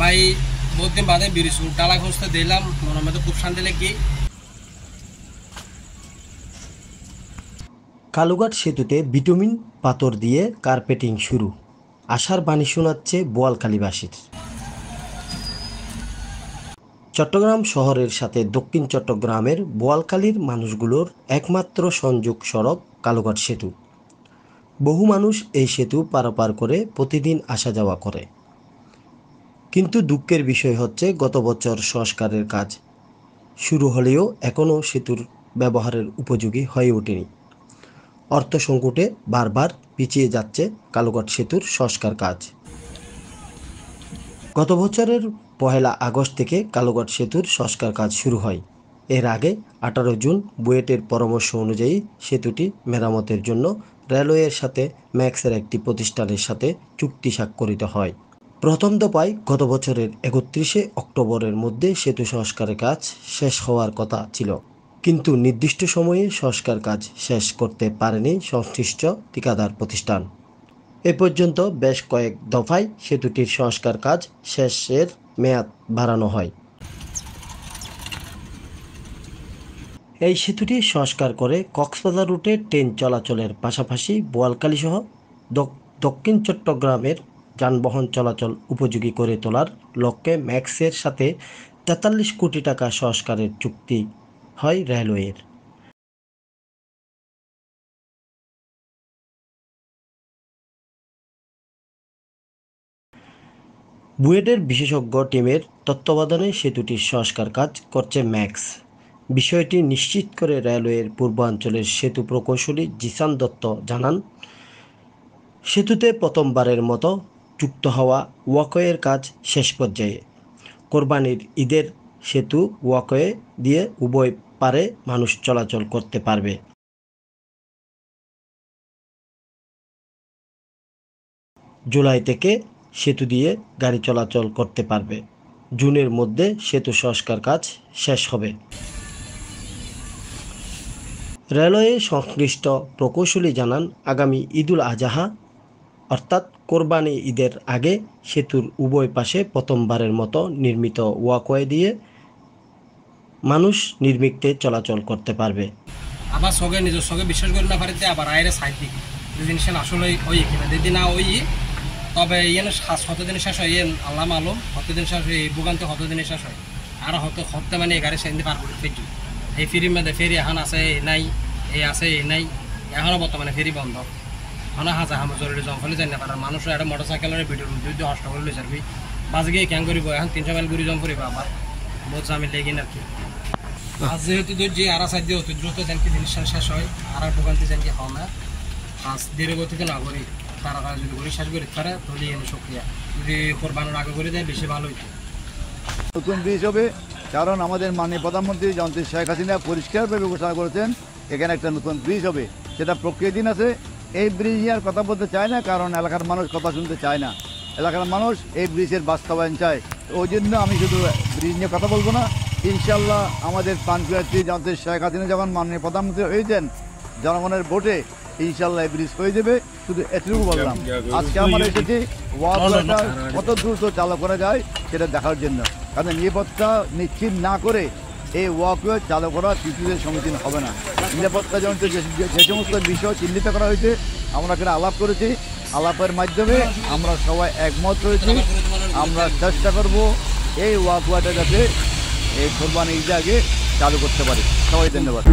ভাই বাদে ডালা খুঁজতে দিলাম মধ্যে খুব শান্তি কালুঘাট সেতুতে ভিটামিন পাথর দিয়ে কার্পেটিং শুরু। আশার বাণী শোনাচ্ছে বোয়ালখালীবাসীর। চট্টগ্রাম শহরের সাথে দক্ষিণ চট্টগ্রামের বোয়ালখালীর মানুষগুলোর একমাত্র সংযোগ সড়ক কালুঘাট সেতু। বহু মানুষ এই সেতু পারাপার করে প্রতিদিন আসা যাওয়া করে। কিন্তু দুঃখের বিষয় হচ্ছে, গত বছর সংস্কারের কাজ শুরু হলেও এখনও সেতুর ব্যবহারের উপযোগী হয়ে ওঠেনি। অর্থ সংকটে বারবার পিছিয়ে যাচ্ছে কালুঘাট সেতুর সংস্কার কাজ। গত বছরের পহেলা আগস্ট থেকে কালুঘাট সেতুর সংস্কার কাজ শুরু হয়। এর আগে আঠারো জুন বুয়েটের পরামর্শ অনুযায়ী সেতুটি মেরামতের জন্য রেলওয়ের সাথে ম্যাক্সের একটি প্রতিষ্ঠানের সাথে চুক্তি স্বাক্ষরিত হয়। প্রথম দফায় গত বছরের একত্রিশে অক্টোবরের মধ্যে সেতু সংস্কারের কাজ শেষ হওয়ার কথা ছিল। কিন্তু নির্দিষ্ট সময়ে সংস্কার কাজ শেষ করতে পারেনি সংশ্লিষ্ট ঠিকাদার প্রতিষ্ঠান। এ পর্যন্ত বেশ কয়েক দফায় সেতুটির সংস্কার কাজ শেষের মেয়াদ বাড়ানো হয়। এই সেতুটি সংস্কার করে কক্সবাজার রুটে ট্রেন চলাচলের পাশাপাশি বোয়ালখালী সহ দক্ষিণ চট্টগ্রামের যানবাহন চলাচল উপযোগী করে তোলার লক্ষ্যে ম্যাক্সের সাথে তেতাল্লিশ কোটি টাকা সংস্কারের চুক্তি হয় রেলওয়ের। বুয়েটের বিশেষজ্ঞ টিমের তত্ত্বাবধানে সেতুটির সংস্কার কাজ করছে ম্যাক্স। বিষয়টি নিশ্চিত করে রেলওয়ের পূর্বাঞ্চলের সেতু প্রকৌশলী জিসান দত্ত জানান, সেতুতে প্রথমবারের মতো যুক্ত হওয়া ওয়াকওয়ের কাজ শেষ পর্যায়ে। কোরবানির ঈদের সেতু ওয়াকওয়ে দিয়ে উভয় পারে মানুষ চলাচল করতে পারবে। জুলাই থেকে সেতু দিয়ে গাড়ি চলাচল করতে পারবে। জুনের মধ্যে সেতু সংস্কার কাজ শেষ হবে। রেলওয়ে সংশ্লিষ্ট প্রকৌশলী জানান, আগামী ঈদুল আজহা, অর্থাৎ কোরবানি ঈদের আগে সেতুর উভয় পাশে প্রথমবারের মতো নির্মিত ওয়াকওয়ে দিয়ে মানুষ নির্বিঘ্নে চলাচল করতে পারবে। আবার সগে নিজের সগে বিশ্বাস করে না পারিতে আবার আয়ের সাইড দিকে। আসলে ওই কিনা যদি না ওই তবে ইয়ে হতদিন শেষ হয় ইয়ে আল্লাহ আলম হতদিন শেষ হয়, এই ভোগান্তি হতদিন শেষ হয়। আর হত হতে মানে গাড়ি সেদিন পার করে ফেরি এই ফেরি মধ্যে ফেরি এখন আছে নাই, এই আছে নাই। এখনও বর্তমানে ফেরি বন্ধ। এখন হাজা হামা জরুরি জমফলে যাই না পারে মানুষ একটা মোটর সাইকেলের ভিডিও যদি হস্ট করে লই যাবি বাজ গিয়ে ক্যাং করিব? এখন তিনশো মাইল ঘুরি জম করিব আবার। বহুত জামিল লেগিন আর কি। আজ যেহেতু যে আর সাইড দিয়ে অতি দ্রুত যেন কি শেষ হয় আর আর ভোগান্তি যেন কি হয় না, আজ ধীরে গতিতে না করি। তারা তারা যদি করি তাহলে এনে সক্রিয়া। যদি কোরবানোর আগে করে দেয়, বেশি ভালো হইতো। নতুন ব্রিজ হবে, কারণ আমাদের মাননীয় প্রধানমন্ত্রী যন্ত্রী শেখ হাসিনা পরিষ্কারভাবে ঘোষণা করেছেন, এখানে একটা নতুন ব্রিজ হবে। সেটা প্রক্রিয়াধীন আছে। এই ব্রিজ নিয়ে কথা বলতে চায় না, কারণ এলাকার মানুষ কথা শুনতে চায় না। এলাকার মানুষ এই ব্রিজের বাস্তবায়ন চায়। ওই জন্য আমি শুধু ব্রিজ নিয়ে কথা বলব না। ইনশাল্লাহ আমাদের প্রাণপ্রিয়ার্থী যন্ত্রী শেখ হাসিনা যখন মাননীয় প্রধানমন্ত্রী হয়েছেন, জনগণের ভোটে ইনশাল্লাহ এই ব্রিজ হয়ে যাবে। শুধু এতটুকু বললাম। আজকে আমরা এসেছি ওয়ার্ডটা কত দ্রুত চালু করা যায় সেটা দেখার জন্য। কারণ নিরাপত্তা নিশ্চিত না করে এই ওয়াকওয়ে চালু করা কিছুদের সম্মুখীন হবে না। নিরাপত্তাজনিত যে যে সমস্ত বিষয় চিহ্নিত করা হয়েছে আমরা এখানে আলাপ করেছি। আলাপের মাধ্যমে আমরা সবাই একমত হয়েছি। আমরা চেষ্টা করব এই ওয়াকওয়েটা যাতে এই কোরবানি ঈদে আগে চালু করতে পারি। সবাই ধন্যবাদ।